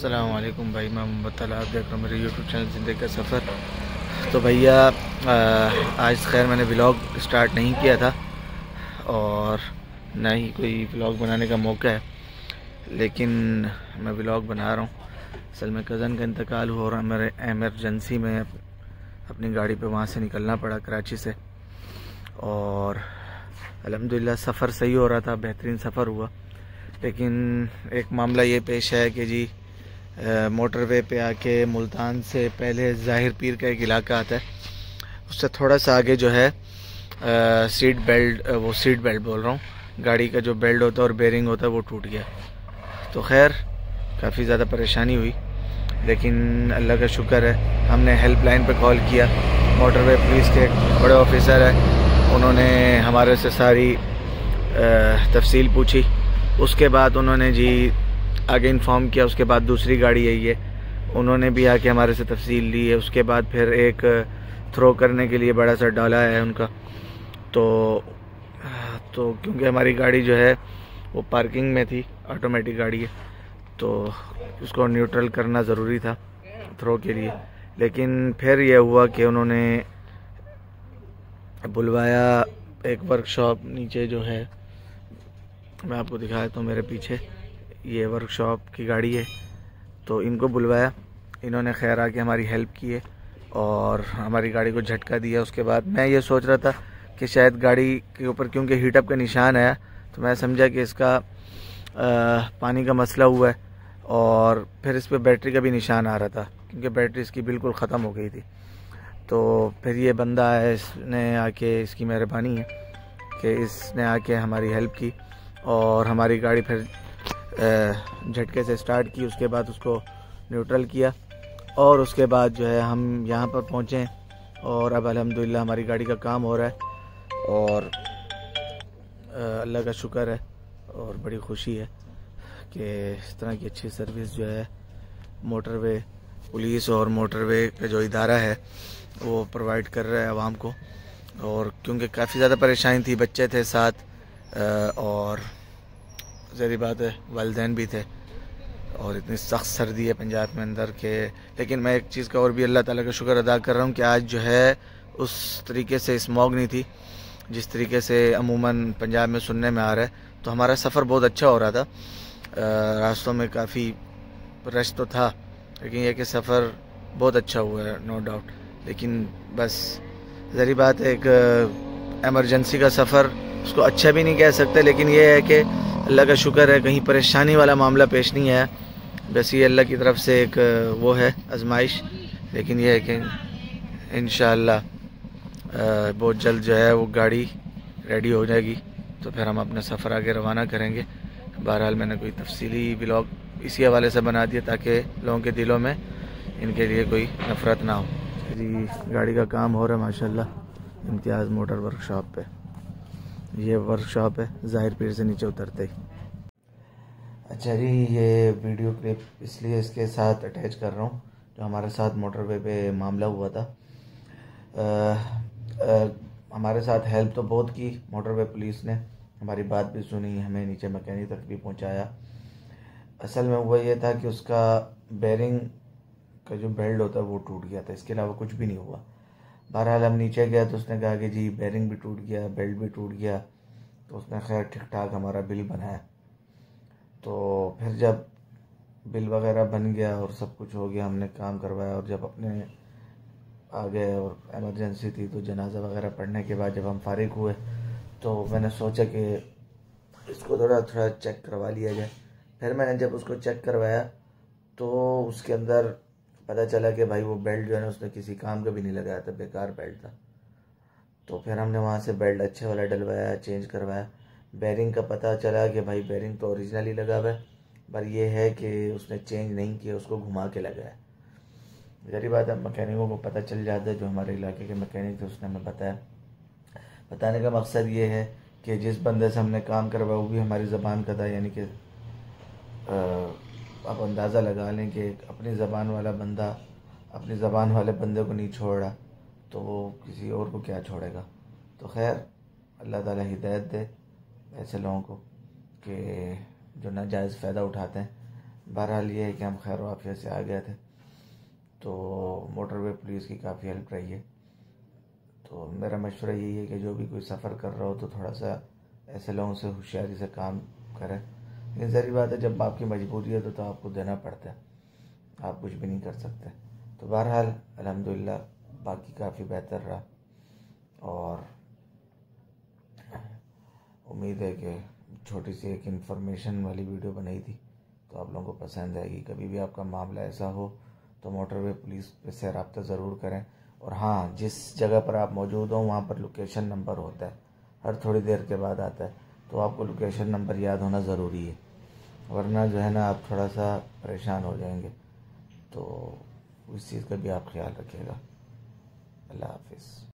असलकुम भाई मैं मोहम्मद आप देख रहा हूँ मेरे यूट्यूब चैनल ज़िंदगी का सफ़र। तो भैया आज खैर मैंने ब्लॉग स्टार्ट नहीं किया था और ना ही कोई ब्लॉग बनाने का मौका है। लेकिन मैं ब्लॉग बना रहा हूँ। असल में कज़न का इंतकाल हो रहा मेरे एमरजेंसी में अपनी गाड़ी पे वहाँ से निकलना पड़ा कराची से। और अलहमदिल्ला सफ़र सही हो रहा था, बेहतरीन सफ़र हुआ। लेकिन एक मामला ये पेश है कि जी मोटरवे पे आके मुल्तान से पहले ज़ाहिर पीर का एक इलाका आता है। उससे थोड़ा सा आगे जो है सीट बेल्ट वो सीट बेल्ट बोल रहा हूँ। गाड़ी का जो बेल्ट होता है और बेरिंग होता है, वो टूट गया। तो खैर, काफ़ी ज़्यादा परेशानी हुई। लेकिन अल्लाह का शुक्र है, हमने हेल्पलाइन पर कॉल किया। मोटरवे पुलिस के बड़े ऑफिसर है। उन्होंने हमारे से सारी तफसील पूछी। उसके बाद उन्होंने जी आगे इन्फॉर्म किया, उसके बाद दूसरी गाड़ी आई है। उन्होंने भी आके हमारे से तफसील ली है। उसके बाद फिर एक थ्रो करने के लिए बड़ा सा डाला है उनका। तो तो क्योंकि हमारी गाड़ी जो है, वो पार्किंग में थी ऑटोमेटिक गाड़ी है तो उसको न्यूट्रल करना ज़रूरी था थ्रो के लिए। लेकिन फिर यह हुआ कि उन्होंने बुलवाया एक वर्कशॉप नीचे जो है, मैं आपको दिखाया तो मेरे पीछे। ये वर्कशॉप की गाड़ी है तो इनको बुलवाया। इन्होंने खैर आके हमारी हेल्प की है और हमारी गाड़ी को झटका दिया। उसके बाद मैं ये सोच रहा था कि शायद गाड़ी के ऊपर क्योंकि हीटअप का निशान आया तो मैं समझा कि इसका आ, पानी का मसला हुआ है और फिर इस पर बैटरी का भी निशान आ रहा था क्योंकि बैटरी इसकी बिल्कुल ख़त्म हो गई थी। तो फिर ये बंदा है इसने आके इसकी मेहरबानी है कि इसने आके हमारी हेल्प की और हमारी गाड़ी फिर झटके से स्टार्ट की, उसके बाद उसको न्यूट्रल किया और उसके बाद जो है हम यहाँ पर पहुँचे और अब अलहमदिल्ला हमारी गाड़ी का काम हो रहा है और अल्लाह का शुक्र है और बड़ी खुशी है कि इस तरह की अच्छी सर्विस जो है मोटरवे पुलिस और मोटरवे का जो इदारा है, वो प्रोवाइड कर रहा है आवाम को और क्योंकि काफ़ी ज़्यादा परेशानी थी, बच्चे थे साथ और जहरी बात है, वालदेन भी थे। और इतनी सख्त सर्दी है पंजाब में अंदर के। लेकिन मैं एक चीज़ का और भी अल्लाह ताला का शुक्र अदा कर रहा हूँ कि आज जो है, उस तरीके से स्मॉग नहीं थी, जिस तरीके से अमूमन पंजाब में सुनने में आ रहा है। तो हमारा सफ़र बहुत अच्छा हो रहा था। रास्तों में काफ़ी रश तो था, लेकिन यह कि सफ़र बहुत अच्छा हुआ है नो डाउट लेकिन बस, जहरी बात है, एक एमरजेंसी का सफ़र, उसको अच्छा भी नहीं कह सकते, लेकिन यह है कि अल्लाह का शुक्र है, कहीं परेशानी वाला मामला पेश नहीं आया बस ये अल्लाह की तरफ़ से एक, वो है, आजमाइश। लेकिन यह है कि इन बहुत जल्द जो है वो गाड़ी रेडी हो जाएगी। तो फिर हम अपना सफ़र आगे रवाना करेंगे। बहरहाल मैंने कोई तफसीली ब्लॉग इसी हवाले से बना दिया ताकि लोगों के दिलों में इनके लिए कोई नफ़रत ना हो। जी, गाड़ी का काम हो रहा है, माशाल्लाह। इम्तियाज़ मोटर वर्कशॉप पे। ये वर्कशॉप है ज़ाहिर पीर से नीचे उतरते ही। अच्छा जी ये वीडियो क्लिप इसलिए इसके साथ अटैच कर रहा हूँ जो हमारे साथ मोटरवे पे मामला हुआ था। आ, आ, हमारे साथ हेल्प तो बहुत की मोटरवे पुलिस ने। हमारी बात भी सुनी हमें नीचे मकैनिक तक भी पहुँचाया। असल में हुआ ये था कि उसका बेरिंग का जो बेल्ट होता है वो टूट गया था। इसके अलावा कुछ भी नहीं हुआ। बहरहाल हम नीचे गया तो उसने कहा कि जी बैरिंग भी टूट गया बेल्ट भी टूट गया। तो उसने खैर ठीक ठाक हमारा बिल बनाया तो फिर जब बिल वगैरह बन गया और सब कुछ हो गया, हमने काम करवाया और जब अपने आ गए और एमरजेंसी थी तो जनाजा वगैरह पढ़ने के बाद जब हम फारिग हुए तो मैंने सोचा कि इसको थोड़ा थोड़ा चेक करवा लिया जाए। फिर मैंने जब उसको चेक करवाया तो उसके अंदर पता चला कि भाई वो बेल्ट जो है ना, उसने किसी काम का भी नहीं लगाया था, बेकार बेल्ट था। तो फिर हमने वहाँ से बेल्ट अच्छे वाला डलवाया चेंज करवाया। बैरिंग का पता चला कि भाई बैरिंग तो ओरिजिनल ही लगा हुआ है, पर यह है कि उसने चेंज नहीं किया, उसको घुमा के लगाया। जरी बात है मकैनिकों को पता चल जाता है, जो हमारे इलाके के मकैनिक थे, उसने हमें बताया। बताने का मकसद ये है कि जिस बंदे से हमने काम करवाया, वो भी हमारी ज़बान का था, यानी कि आप अंदाज़ा लगा लें कि अपनी ज़बान वाला बंदा, अपनी ज़बान वाले बंदे को नहीं छोड़ रहा तो वो किसी और को क्या छोड़ेगा? तो खैर, अल्लाह ताला हिदायत दे ऐसे लोगों को कि जो नाजायज़ फ़ायदा उठाते हैं। बहरहाल ये है कि हम खैर वाफिया से आ गए थे तो मोटरवे पुलिस की काफ़ी हेल्प रही है। तो मेरा मशवरा यही है कि जो भी कोई सफ़र कर रहा हो तो थोड़ा सा ऐसे लोगों से होशियारी से काम करें। लेकिन ज़रूरी बात है जब आपकी मजबूरी है तो, तो आपको देना पड़ता है। आप कुछ भी नहीं कर सकते। तो बहरहाल अलहमदिल्ला बाकी काफ़ी बेहतर रहा। और उम्मीद है कि छोटी सी एक इन्फॉर्मेशन वाली वीडियो बनाई थी तो आप लोगों को पसंद आएगी। कभी भी आपका मामला ऐसा हो तो मोटरवे पुलिस से रबता ज़रूर करें। और हाँ जिस जगह पर आप मौजूद हो वहाँ पर लोकेशन नंबर होता है। हर थोड़ी देर के बाद आता है। तो आपको लोकेशन नंबर याद होना ज़रूरी है। वरना जो है ना, आप थोड़ा सा परेशान हो जाएँगे। तो उस चीज़ का भी आप ख्याल रखिएगा। अल्लाह हाफिज़।